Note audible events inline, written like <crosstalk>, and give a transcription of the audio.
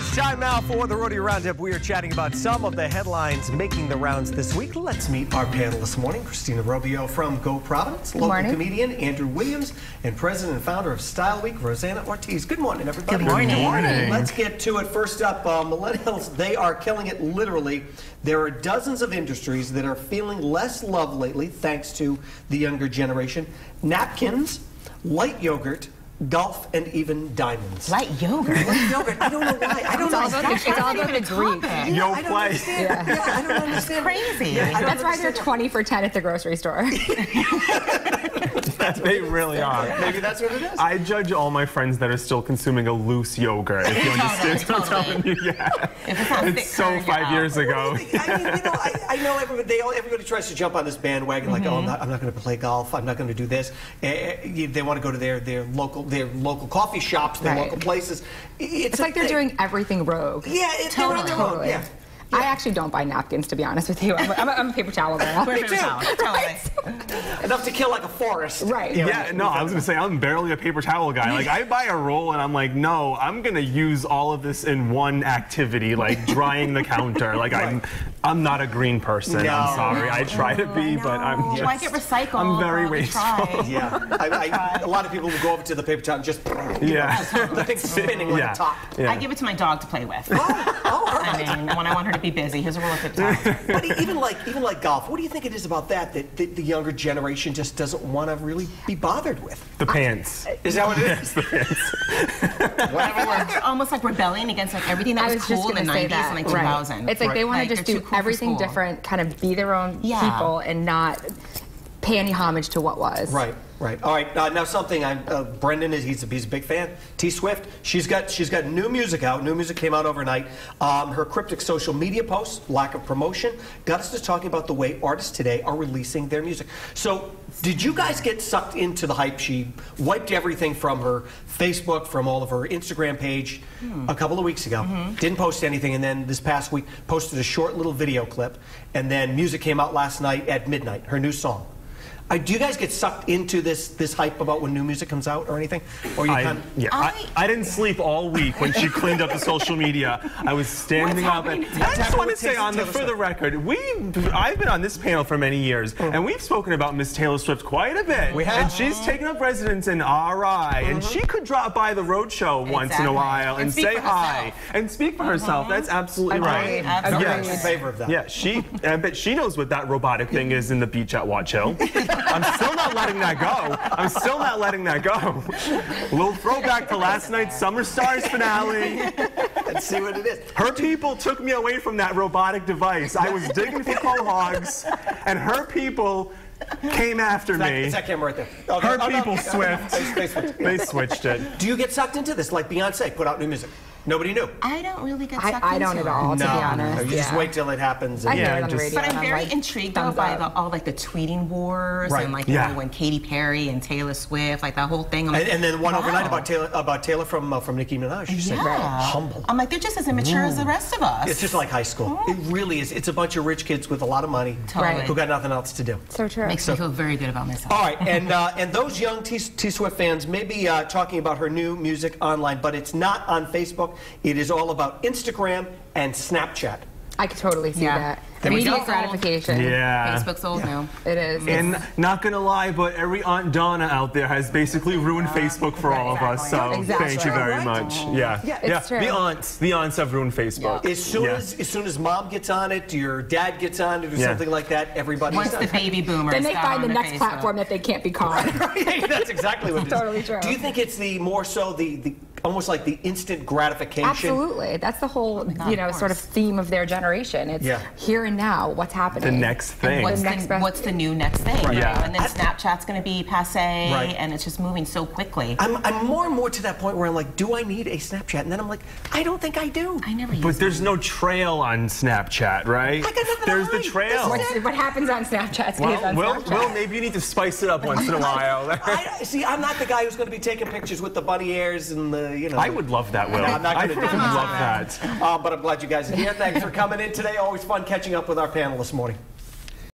is time now for the Rhody Roundup. We are chatting about some of the headlines making the rounds this week. Let's meet our panel this morning. Christina Robio from Go Providence, local morning. comedian Andrew Williams, and president and founder of Style Week, Rosanna Ortiz. Good morning, everybody. Good morning. Good morning. Let's get to it. First up, uh, millennials, they are killing it literally. There are dozens of industries that are feeling less love lately thanks to the younger generation. Napkins, light yogurt, golf, and even diamonds. Light yogurt. yogurt. I don't know why. I don't It's all know. about the, it's all about the Greek. Yo, I don't play. understand. Yeah. I don't understand. Crazy. I don't That's why they're 20 for 10 at the grocery store. <laughs> <laughs> They really are. Maybe that's what it is. I judge all my friends that are still consuming a loose yogurt. If you <laughs> understand what I'm telling you, yeah. It's It's so five you're years ago. you think? I mean, you know, I, I know everybody. They all, everybody tries to jump on this bandwagon, like, oh, I'm not, I'm not going to play golf. I'm not going to do this. Eh, eh, they want to go to their, their local their local coffee shops, their Right. local places. It's, It's like they're thing. doing everything rogue. Yeah, it, they're on their own. Totally. Yeah. I actually don't buy napkins, to be honest with you. I'm a, I'm a, I'm a paper towel girl. <laughs> Me too. Totally. <laughs> Enough to kill like a forest. Right. You know, Yeah, no, I was gonna say I'm barely a paper towel guy. Like I buy a roll and I'm like, no, I'm gonna use all of this in one activity, like drying the counter. Like I'm, I'm not a green person. No. I'm sorry. I try to be, but I'm know. just. Why get recycled? I'm very wasteful. <laughs> Yeah, I, I, a lot of people will go over to the paper towel and just Yeah. <laughs> the thing's spinning like Yeah. a top. Yeah. I give it to my dog to play with. Oh, oh all I mean, when I want her to be busy, here's a roll of paper towels. <laughs> But even like even like golf, what do you think it is about that that the, the younger generation just doesn't want to really be bothered with? the pants. Is that what it is? the pants. Whatever. They're almost like rebelling against like everything that I was, was just cool in the 90s that. and like right. 2000. It's like they want Like, to just do too cool for everything different, kind of be their own Yeah. people and not pay any homage to what was. Right, right. All right. Uh, now something. I'm uh, Brendan is he's a, he's a big fan. T Swift. She's got she's got new music out. New music came out overnight. Um, her cryptic social media posts, lack of promotion, got us to talking about the way artists today are releasing their music. So, did you guys get sucked into the hype? She wiped everything from her Facebook, from all of her Instagram page a couple of weeks ago. Didn't post anything, and then this past week posted a short little video clip, and then music came out last night at midnight. Her new song. Uh, do you guys get sucked into this this hype about when new music comes out or anything? Or you I, kind yeah, I, I didn't sleep all week when she cleaned up the social media. I was standing up and I just want to say on the for the record, we I've been on this panel for many years mm. and we've spoken about Miss Taylor Swift quite a bit. We have. And she's uh-huh. taken up residence in RI and uh-huh. she could drop by the Rhode Show once in a while and, And say hi and speak for herself. Uh-huh. That's absolutely Agreed. right. Absolutely. I'm Yes. in favor of that. Yeah, she. I bet she knows what that robotic thing is in the beach at Watch Hill. <laughs> I'm still not letting that go. I'm still not letting that go. A little throwback to last night's Summer Stars finale. Let's see what it is. Her people took me away from that robotic device. I was digging for quahogs, and her people came after That, me. it's that camera right there. Oh, okay. Her Oh, no. people Swift. They- they switched. They switched it. Do you get sucked into this? Like Beyonce put out new music. Nobody knew. I don't really get sucked I don't into at it. all, to be honest. You just yeah. wait till it happens. I And, hear Yeah, it on the just- radio. But I'm very like, intrigued though thumbs by up. the, all like the tweeting wars Right. and like Yeah. you know, when Katy Perry and Taylor Swift, like that whole thing. I'm and, like, and then one overnight about Taylor about Taylor from uh, from Nicki Minaj. She said, Yeah. humble. I'm like, they're just as immature as the rest of us. It's just like high school. It really is. It's a bunch of rich kids with a lot of money Totally. who got nothing else to do. So true. Makes me feel very good about myself. All right, and uh, and those young T, T Swift fans may be uh, talking about her new music online, but it's not on Facebook. It is all about Instagram and Snapchat. I could totally see Yeah. that. There we Immediate gratification. Yeah. Facebook's old now. It is. And not gonna lie, but every Aunt Donna out there has basically ruined Facebook for all of us. So Exactly. thank you very Right. much. Yeah, Yeah, it's true. The aunts, the aunts have ruined Facebook. As soon Yeah. as as soon as mom gets on it, your dad gets on it, or Yeah. something like that, everybody. Once the baby boomers then they got find the next Facebook. platform that they can't be caught. <laughs> Right, That's exactly what it is. <laughs> Totally true. Do you think it's the more so the, the almost like the instant gratification? Absolutely. That's the whole, oh God, you know, of sort of theme of their generation. It's Yeah. here and now, what's happening. The next thing. What's, The next the, best- what's the new next thing? Right. Yeah. And then Snapchat's going to be passe, Right. and it's just moving so quickly. I'm, I'm more and more to that point where I'm like, do I need a Snapchat? And then I'm like, I don't think I do. I never use But there's no trail on Snapchat, right? I got nothing There's the hide. trail. What's, what happens on Snapchat stays Well, on well, Snapchat. well, maybe you need to spice it up once in a <laughs> while. <laughs> I, see, I'm not the guy who's going to be taking pictures with the bunny ears and the, you know. I would love that, Will. I'm not gonna would do love that. that. Uh, but I'm glad you guys are here. Thanks for coming in today. Always fun catching up with our panel this morning.